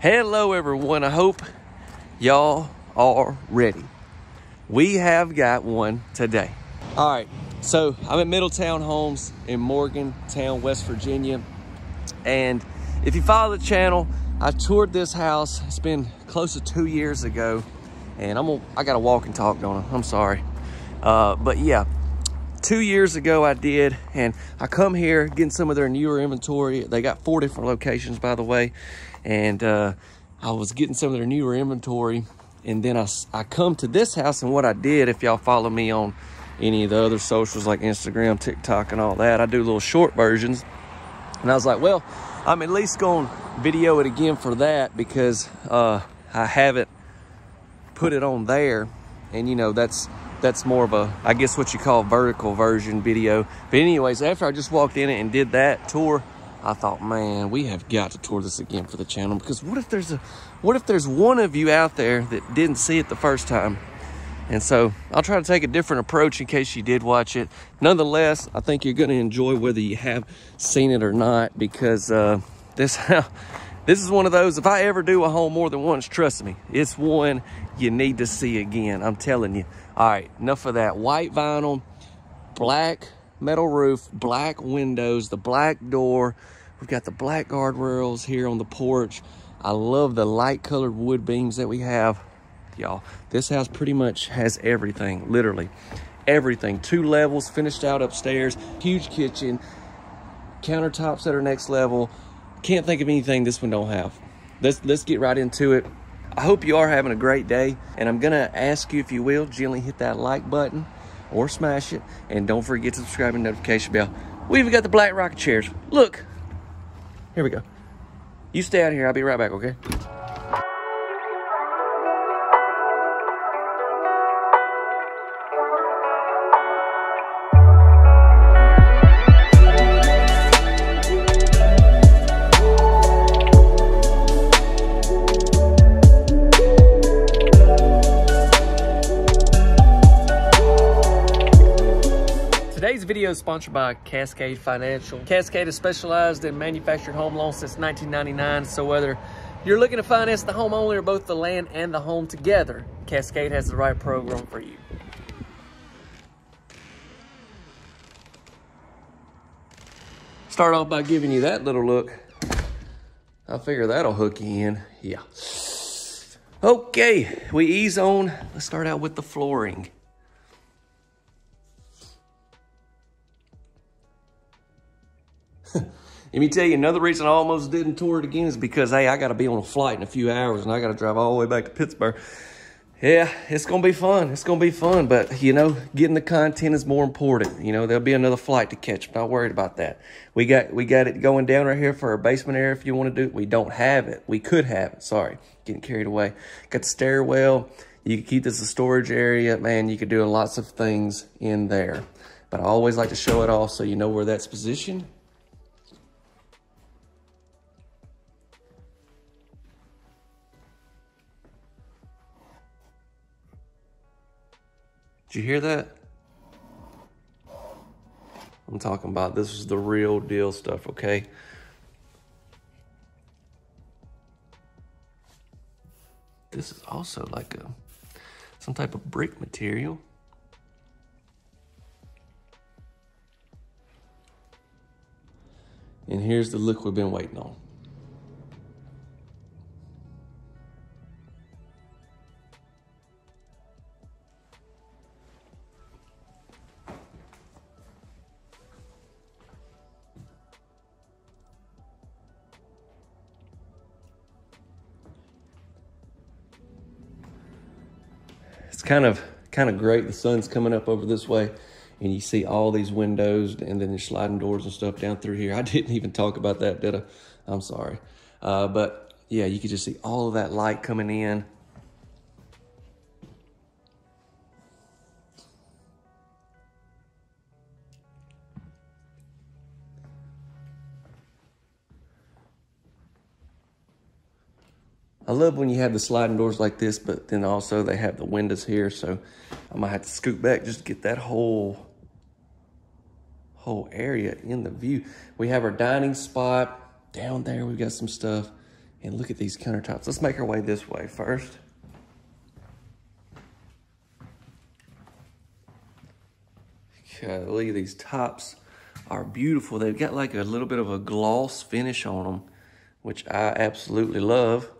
Hello, everyone. I hope y'all are ready. We have got one today. All right, so I'm at Middletown Homes in Morgantown, West Virginia. And if you follow the channel, I toured this house. It's been close to two years ago. And I'm gonna, I got to walk and talk, don't I? I'm sorry. Uh, but yeah, two years ago I did. And I come here getting some of their newer inventory. They got four different locations, by the way and uh, I was getting some of their newer inventory. And then I, I come to this house and what I did, if y'all follow me on any of the other socials like Instagram, TikTok and all that, I do little short versions. And I was like, well, I'm at least going to video it again for that because uh, I haven't put it on there. And you know, that's that's more of a, I guess what you call vertical version video. But anyways, after I just walked in it and did that tour, I thought, man, we have got to tour this again for the channel because what if there's a, what if there's one of you out there that didn't see it the first time? And so I'll try to take a different approach in case you did watch it. Nonetheless, I think you're going to enjoy whether you have seen it or not because uh, this this is one of those, if I ever do a home more than once, trust me, it's one you need to see again. I'm telling you. All right, enough of that. White vinyl, black metal roof, black windows, the black door. We've got the black guardrails here on the porch. I love the light colored wood beams that we have. Y'all, this house pretty much has everything, literally everything. Two levels, finished out upstairs, huge kitchen, countertops that are next level. Can't think of anything this one don't have. Let's, let's get right into it. I hope you are having a great day, and I'm gonna ask you if you will, gently hit that like button or smash it. And don't forget to subscribe and notification bell. We even got the black rocket chairs. Look. Here we go. You stay out here. I'll be right back, okay? Video is sponsored by Cascade Financial. Cascade has specialized in manufactured home loans since 1999. So whether you're looking to finance the home only or both the land and the home together, Cascade has the right program for you. Start off by giving you that little look. I figure that'll hook you in. Yeah. Okay, we ease on. Let's start out with the flooring. Let me tell you, another reason I almost didn't tour it again is because, hey, I got to be on a flight in a few hours and I got to drive all the way back to Pittsburgh. Yeah, it's going to be fun. It's going to be fun. But, you know, getting the content is more important. You know, there'll be another flight to catch. I'm not worried about that. We got we got it going down right here for our basement area if you want to do it. We don't have it. We could have it. Sorry, getting carried away. Got the stairwell. You can keep this a storage area. Man, you could do lots of things in there. But I always like to show it off so you know where that's positioned you hear that? I'm talking about this is the real deal stuff, okay? This is also like a some type of brick material. And here's the look we've been waiting on. Kind of kind of great. The sun's coming up over this way and you see all these windows and then the sliding doors and stuff down through here. I didn't even talk about that, did I? I'm sorry. Uh, but yeah, you can just see all of that light coming in. I love when you have the sliding doors like this, but then also they have the windows here. So I might have to scoot back just to get that whole, whole area in the view. We have our dining spot down there. We've got some stuff. And look at these countertops. Let's make our way this way first. At these tops are beautiful. They've got like a little bit of a gloss finish on them, which I absolutely love.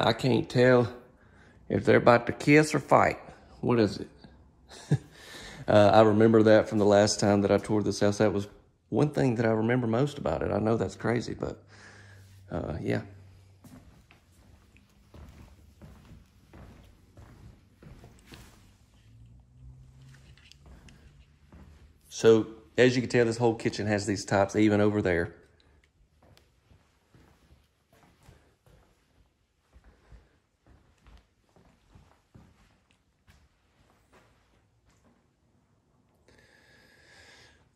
I can't tell if they're about to kiss or fight. What is it? uh, I remember that from the last time that I toured this house. That was one thing that I remember most about it. I know that's crazy, but uh, yeah. So as you can tell, this whole kitchen has these tops even over there.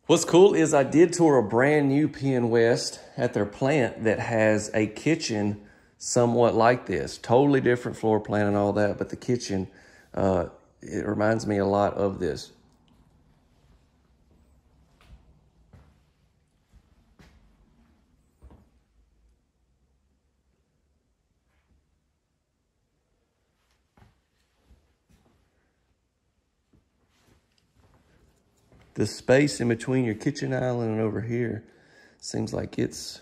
What's cool is I did tour a brand new Pennwest at their plant that has a kitchen somewhat like this. Totally different floor plan and all that, but the kitchen, uh, it reminds me a lot of this. The space in between your kitchen island and over here seems like it's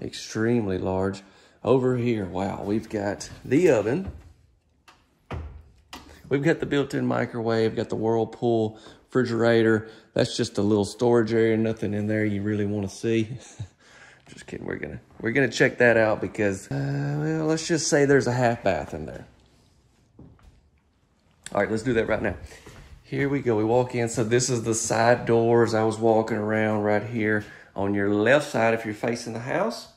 extremely large. Over here, wow, we've got the oven. We've got the built-in microwave, got the Whirlpool refrigerator. That's just a little storage area, nothing in there you really want to see. just kidding, we're gonna we're gonna check that out because uh, well, let's just say there's a half bath in there. All right, let's do that right now. Here we go, we walk in. So this is the side doors. I was walking around right here on your left side if you're facing the house.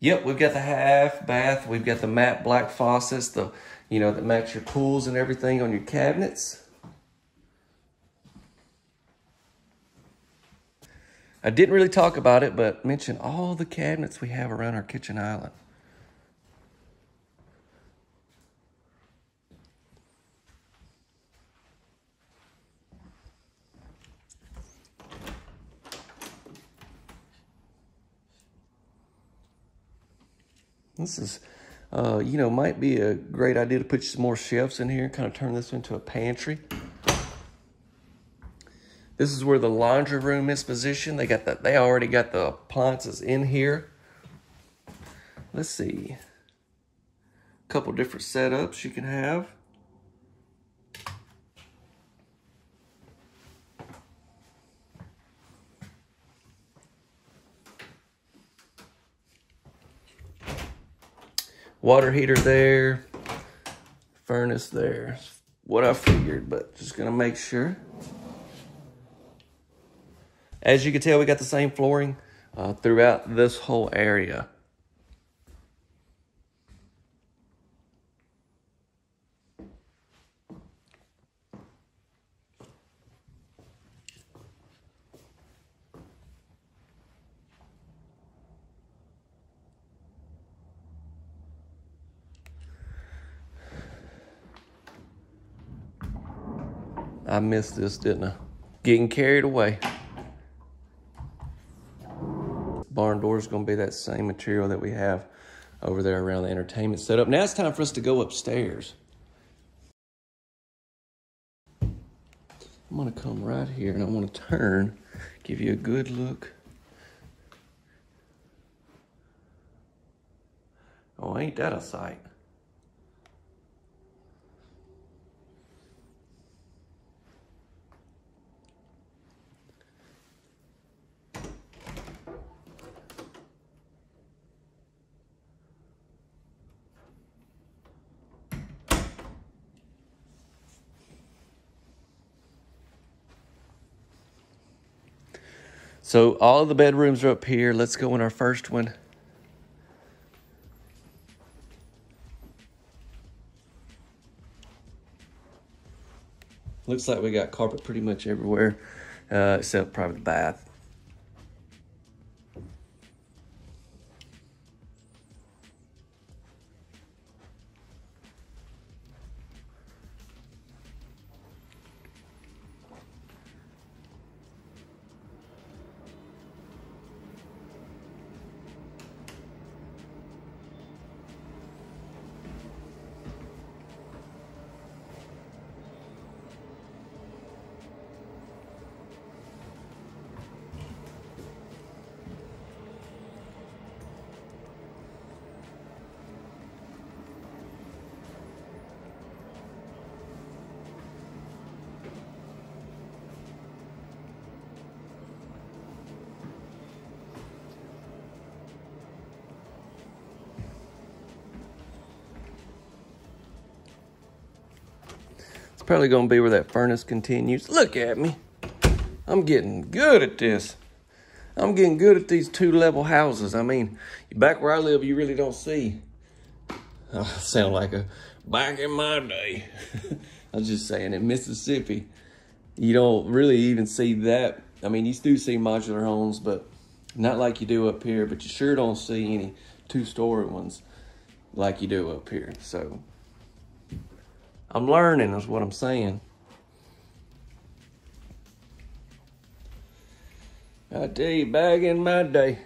Yep, we've got the half bath. We've got the matte black faucets, the you know that match your pools and everything on your cabinets. I didn't really talk about it, but mention all the cabinets we have around our kitchen island. This is, uh, you know, might be a great idea to put some more shelves in here, kind of turn this into a pantry. This is where the laundry room is positioned. They got that. They already got the appliances in here. Let's see. A couple different setups you can have. Water heater there, furnace there. What I figured, but just gonna make sure. As you can tell, we got the same flooring uh, throughout this whole area. I missed this, didn't I? Getting carried away is going to be that same material that we have over there around the entertainment setup. Now it's time for us to go upstairs. I'm going to come right here and I want to turn, give you a good look. Oh, ain't that a sight? So all the bedrooms are up here. Let's go in our first one. Looks like we got carpet pretty much everywhere, uh, except probably the bath. It's probably going to be where that furnace continues. Look at me. I'm getting good at this. I'm getting good at these two level houses. I mean, back where I live, you really don't see. I sound like a back in my day. I was just saying, in Mississippi, you don't really even see that. I mean, you do see modular homes, but not like you do up here. But you sure don't see any two story ones like you do up here. So I'm learning is what I'm saying. I tell you, back in my day.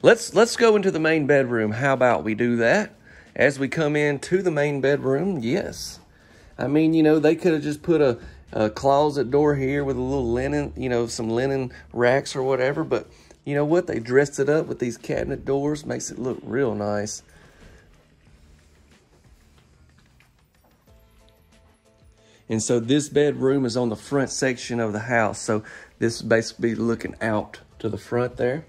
Let's let's go into the main bedroom. How about we do that? As we come into the main bedroom, yes. I mean, you know, they could have just put a, a closet door here with a little linen, you know, some linen racks or whatever. But you know what? They dressed it up with these cabinet doors. Makes it look real nice. And so this bedroom is on the front section of the house. So this is basically looking out to the front there.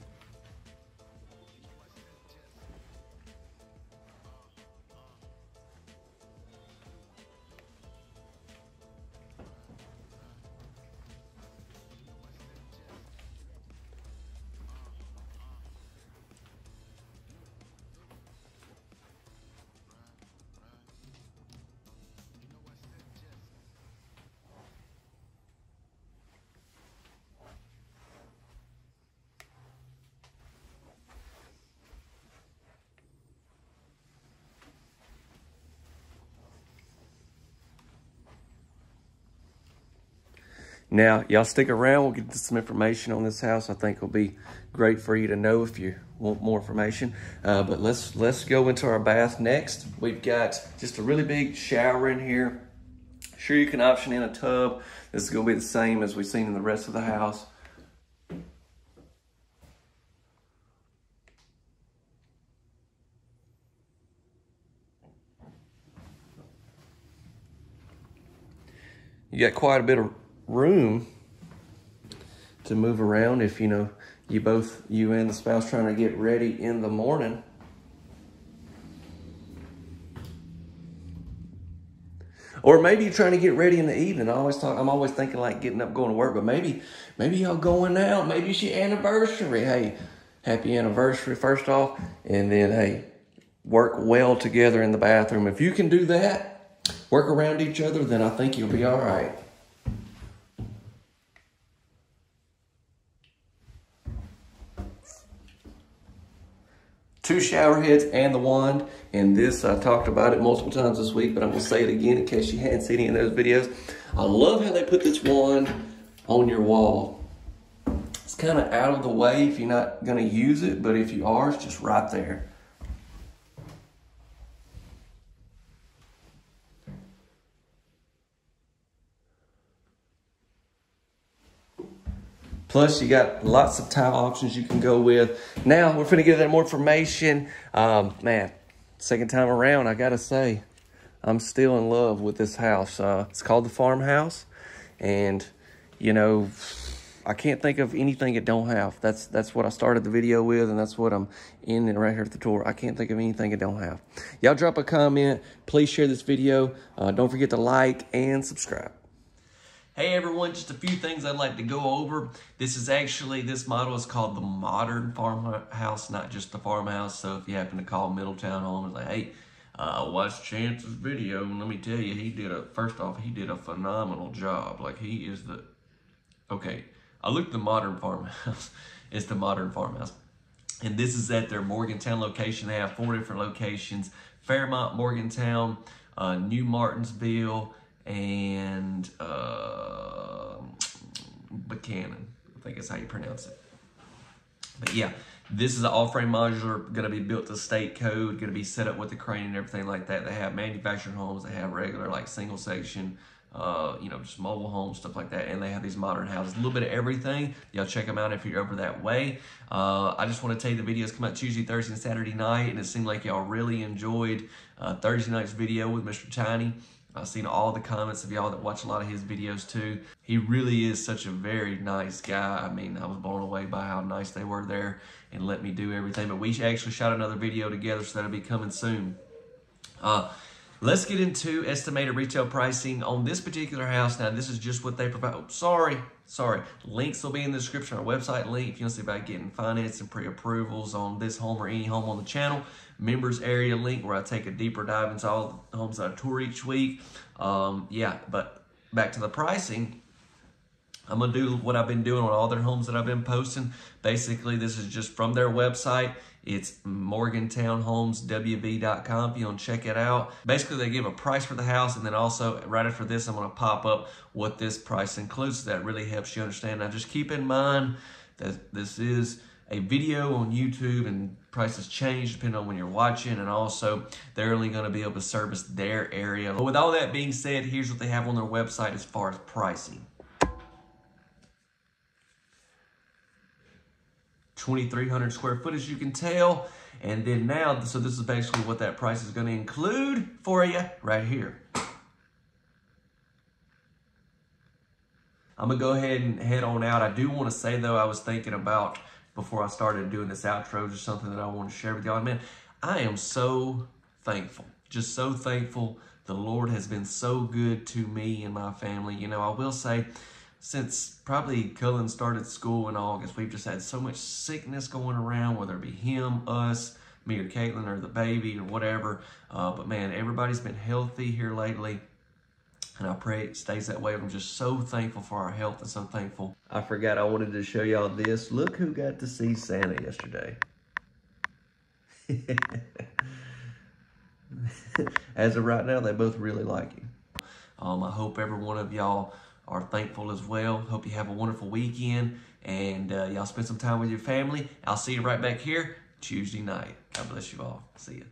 Now, y'all stick around. We'll get some information on this house. I think will be great for you to know if you want more information. Uh, but let's let's go into our bath next. We've got just a really big shower in here. Sure, you can option in a tub. This is going to be the same as we've seen in the rest of the house. You got quite a bit of room to move around if, you know, you both, you and the spouse trying to get ready in the morning. Or maybe you're trying to get ready in the evening. I always talk, I'm always thinking like getting up, going to work, but maybe, maybe y'all going out. Maybe it's your anniversary. Hey, happy anniversary first off. And then, hey, work well together in the bathroom. If you can do that, work around each other, then I think you'll be all right. Two shower heads and the wand. And this, I talked about it multiple times this week, but I'm gonna say it again in case you hadn't seen any of those videos. I love how they put this wand on your wall. It's kind of out of the way if you're not gonna use it, but if you are, it's just right there. Plus, you got lots of tile options you can go with. Now, we're going to get that more information. Um, man, second time around, I got to say, I'm still in love with this house. Uh, it's called the farmhouse. And, you know, I can't think of anything it don't have. That's that's what I started the video with, and that's what I'm ending right here at the tour. I can't think of anything it don't have. Y'all drop a comment. Please share this video. Uh, don't forget to like and subscribe. Hey everyone, just a few things I'd like to go over. This is actually, this model is called the modern farmhouse, not just the farmhouse. So if you happen to call Middletown home, it's like, hey, uh, watch Chance's video, and let me tell you, he did a, first off, he did a phenomenal job. Like he is the, okay, I looked the modern farmhouse. it's the modern farmhouse. And this is at their Morgantown location. They have four different locations. Fairmont, Morgantown, uh, New Martinsville, and uh, Buchanan. I think is how you pronounce it. But yeah, this is an all-frame modular, going to be built to state code, going to be set up with the crane and everything like that. They have manufactured homes, they have regular like single section, uh, you know, just mobile homes, stuff like that. And they have these modern houses, a little bit of everything. Y'all check them out if you're over that way. Uh, I just want to tell you the videos come out Tuesday, Thursday, and Saturday night. And it seemed like y'all really enjoyed uh, Thursday night's video with Mr. Tiny. I've seen all the comments of y'all that watch a lot of his videos too. He really is such a very nice guy. I mean, I was blown away by how nice they were there and let me do everything. But we actually shot another video together, so that'll be coming soon. Uh, Let's get into estimated retail pricing on this particular house. Now, this is just what they provide. Oh, sorry, sorry. Links will be in the description. Our website link if you want to see about getting finance and pre-approvals on this home or any home on the channel. Members area link where I take a deeper dive into all the homes that I tour each week. Um, yeah, but back to the pricing. I'm going to do what I've been doing on all their homes that I've been posting. Basically, this is just from their website. It's morgantownhomeswv.com if you want to check it out. Basically, they give a price for the house, and then also right after this, I'm going to pop up what this price includes. So that really helps you understand. Now, just keep in mind that this is a video on YouTube and prices change depending on when you're watching and also they're only going to be able to service their area. But with all that being said, here's what they have on their website as far as pricing. 2,300 square foot, as you can tell. And then now, so this is basically what that price is going to include for you right here. I'm to go ahead and head on out. I do want to say, though, I was thinking about, before I started doing this outro, just something that I want to share with y'all. Man, I am so thankful, just so thankful. The Lord has been so good to me and my family. You know, I will say, since probably Cullen started school in August, we've just had so much sickness going around, whether it be him, us, me or Caitlin or the baby or whatever. Uh, but man, everybody's been healthy here lately. And I pray it stays that way. I'm just so thankful for our health and so thankful. I forgot I wanted to show y'all this. Look who got to see Santa yesterday. As of right now, they both really like him. Um, I hope every one of y'all are thankful as well. Hope you have a wonderful weekend and uh, y'all spend some time with your family. I'll see you right back here Tuesday night. God bless you all. See you.